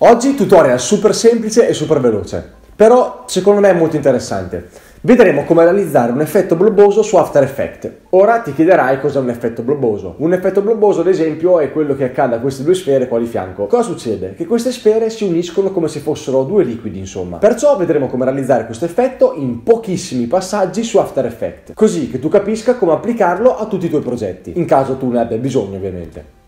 Oggi tutorial super semplice e super veloce, però secondo me è molto interessante. Vedremo come realizzare un effetto blobboso su After Effects. Ora ti chiederai cos'è un effetto blobboso. Un effetto blobboso, ad esempio, è quello che accade a queste due sfere qua di fianco. Cosa succede? Che queste sfere si uniscono come se fossero due liquidi, insomma. Perciò vedremo come realizzare questo effetto in pochissimi passaggi su After Effects, così che tu capisca come applicarlo a tutti i tuoi progetti, in caso tu ne abbia bisogno, ovviamente.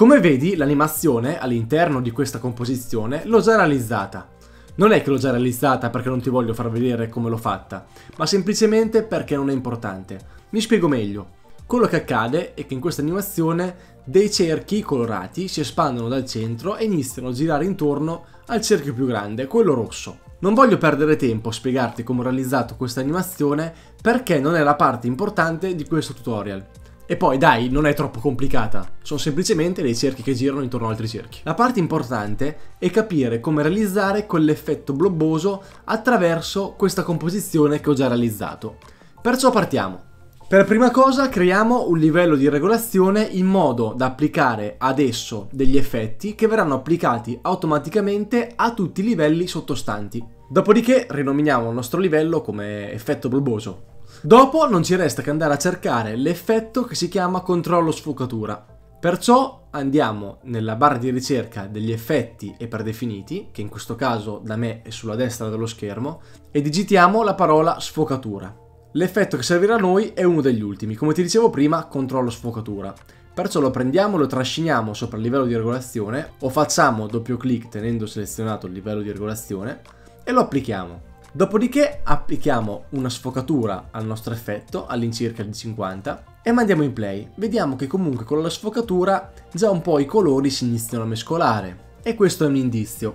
Come vedi, l'animazione all'interno di questa composizione l'ho già realizzata. Non è che l'ho già realizzata perché non ti voglio far vedere come l'ho fatta, ma semplicemente perché non è importante. Mi spiego meglio. Quello che accade è che in questa animazione dei cerchi colorati si espandono dal centro e iniziano a girare intorno al cerchio più grande, quello rosso. Non voglio perdere tempo a spiegarti come ho realizzato questa animazione perché non è la parte importante di questo tutorial. E poi dai, non è troppo complicata, sono semplicemente dei cerchi che girano intorno ad altri cerchi. La parte importante è capire come realizzare quell'effetto blobboso attraverso questa composizione che ho già realizzato. Perciò partiamo. Per prima cosa creiamo un livello di regolazione in modo da applicare adesso degli effetti che verranno applicati automaticamente a tutti i livelli sottostanti. Dopodiché rinominiamo il nostro livello come effetto blobboso. Dopo non ci resta che andare a cercare l'effetto che si chiama controllo sfocatura. Perciò andiamo nella barra di ricerca degli effetti e predefiniti, che in questo caso da me è sulla destra dello schermo, e digitiamo la parola sfocatura. L'effetto che servirà a noi è uno degli ultimi, come ti dicevo prima, controllo sfocatura. Perciò lo prendiamo, lo trasciniamo sopra il livello di regolazione o facciamo doppio clic tenendo selezionato il livello di regolazione e lo applichiamo. Dopodiché applichiamo una sfocatura al nostro effetto, all'incirca di 50, e mandiamo in play. Vediamo che comunque con la sfocatura già un po' i colori si iniziano a mescolare, e questo è un indizio.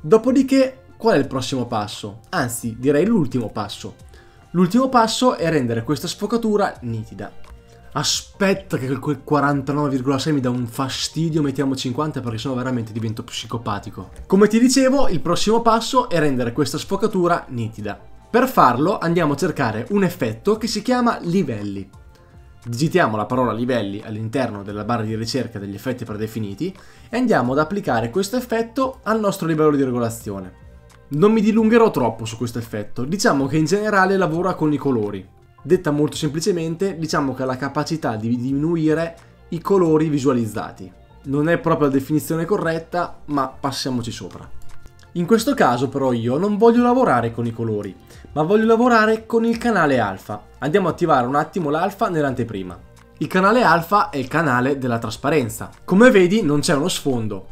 Dopodiché, qual è il prossimo passo? Anzi, direi l'ultimo passo. L'ultimo passo è rendere questa sfocatura nitida. Aspetta che quel 49,6 mi dà un fastidio, mettiamo 50 perché sennò veramente divento psicopatico. Come ti dicevo, il prossimo passo è rendere questa sfocatura nitida. Per farlo andiamo a cercare un effetto che si chiama livelli. Digitiamo la parola livelli all'interno della barra di ricerca degli effetti predefiniti e andiamo ad applicare questo effetto al nostro livello di regolazione. Non mi dilungherò troppo su questo effetto, diciamo che in generale lavora con i colori. Detta molto semplicemente, diciamo che ha la capacità di diminuire i colori visualizzati. Non è proprio la definizione corretta, ma passiamoci sopra. In questo caso però io non voglio lavorare con i colori, ma voglio lavorare con il canale alfa. Andiamo a attivare un attimo l'alfa nell'anteprima. Il canale alfa è il canale della trasparenza. Come vedi non c'è uno sfondo,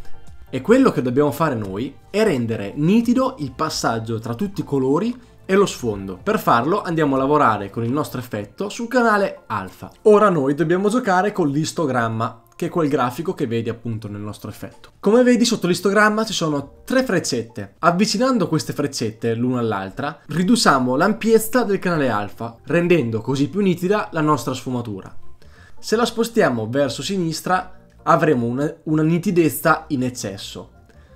e quello che dobbiamo fare noi è rendere nitido il passaggio tra tutti i colori e lo sfondo. Per farlo andiamo a lavorare con il nostro effetto sul canale alfa. Ora noi dobbiamo giocare con l'istogramma che è quel grafico che vedi appunto nel nostro effetto. Come vedi sotto l'istogramma ci sono tre freccette. Avvicinando queste freccette l'una all'altra, riduciamo l'ampiezza del canale alfa, rendendo così più nitida la nostra sfumatura. Se la spostiamo verso sinistra avremo una, una nitidezza in eccesso,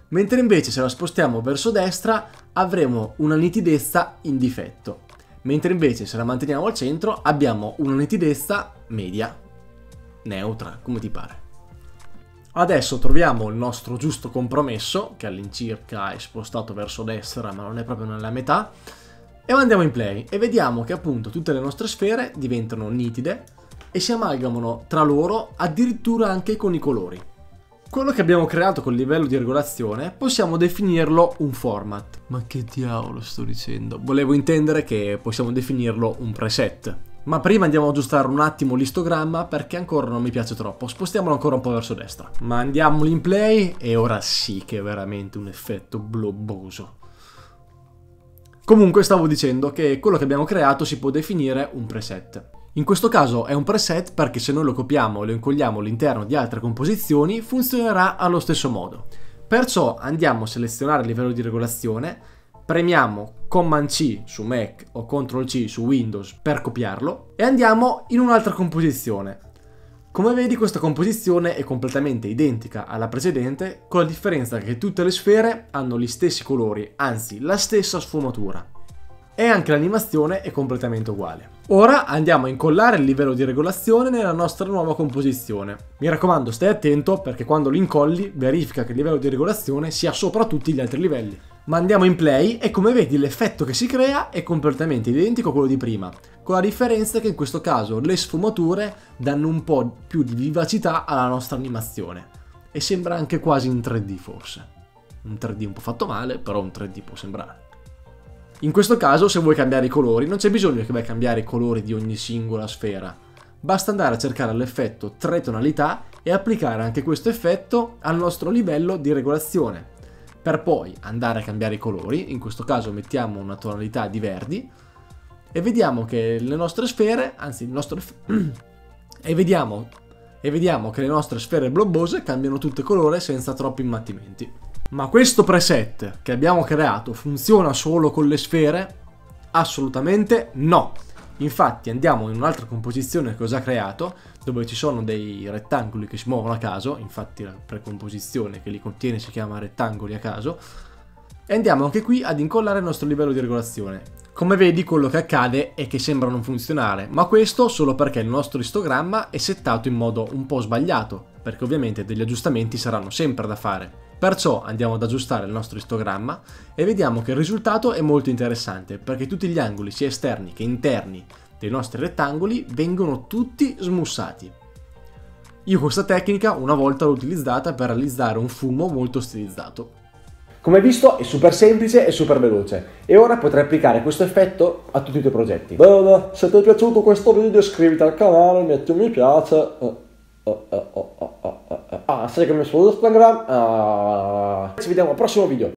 mentre invece se la spostiamo verso destra avremo una nitidezza in difetto, mentre invece se la manteniamo al centro abbiamo una nitidezza media, neutra, come ti pare. Adesso troviamo il nostro giusto compromesso, che all'incirca è spostato verso destra ma non è proprio nella metà, e andiamo in play e vediamo che appunto tutte le nostre sfere diventano nitide e si amalgamano tra loro addirittura anche con i colori. Quello che abbiamo creato col livello di regolazione possiamo definirlo un format. Ma che diavolo sto dicendo? Volevo intendere che possiamo definirlo un preset. Ma prima andiamo ad aggiustare un attimo l'istogramma perché ancora non mi piace troppo. Spostiamolo ancora un po' verso destra. Mandiamolo in play e ora sì che è veramente un effetto blobboso. Comunque stavo dicendo che quello che abbiamo creato si può definire un preset. In questo caso è un preset perché se noi lo copiamo e lo incolliamo all'interno di altre composizioni funzionerà allo stesso modo. Perciò andiamo a selezionare il livello di regolazione, premiamo Command C su Mac o Ctrl C su Windows per copiarlo e andiamo in un'altra composizione. Come vedi questa composizione è completamente identica alla precedente con la differenza che tutte le sfere hanno gli stessi colori, anzi la stessa sfumatura. E anche l'animazione è completamente uguale. Ora andiamo a incollare il livello di regolazione nella nostra nuova composizione. Mi raccomando stai attento perché quando lo incolli verifica che il livello di regolazione sia sopra tutti gli altri livelli. Ma andiamo in play e come vedi l'effetto che si crea è completamente identico a quello di prima, con la differenza che in questo caso le sfumature danno un po' più di vivacità alla nostra animazione e sembra anche quasi in 3D forse. Un 3D un po' fatto male, però un 3D può sembrare. In questo caso, se vuoi cambiare i colori, non c'è bisogno che vai a cambiare i colori di ogni singola sfera. Basta andare a cercare l'effetto 3 tonalità e applicare anche questo effetto al nostro livello di regolazione. Per poi andare a cambiare i colori, in questo caso mettiamo una tonalità di verdi, e vediamo che le nostre sfere, anzi il nostro... e, vediamo, e vediamo che le nostre sfere blobbose cambiano tutte colore senza troppi immattimenti. Ma questo preset che abbiamo creato funziona solo con le sfere? Assolutamente no. Infatti andiamo in un'altra composizione che ho già creato, dove ci sono dei rettangoli che si muovono a caso, infatti la precomposizione che li contiene si chiama rettangoli a caso, e andiamo anche qui ad incollare il nostro livello di regolazione. Come vedi quello che accade è che sembra non funzionare, ma questo solo perché il nostro istogramma è settato in modo un po' sbagliato, perché ovviamente degli aggiustamenti saranno sempre da fare. Perciò andiamo ad aggiustare il nostro istogramma e vediamo che il risultato è molto interessante perché tutti gli angoli sia esterni che interni dei nostri rettangoli vengono tutti smussati. Io questa tecnica una volta l'ho utilizzata per realizzare un fumo molto stilizzato. Come visto è super semplice e super veloce e ora potrai applicare questo effetto a tutti i tuoi progetti. Bene, se ti è piaciuto questo video iscriviti al canale, metti un mi piace. Oh, oh, oh, oh seguimi su Instagram. Uh, ci vediamo al prossimo video.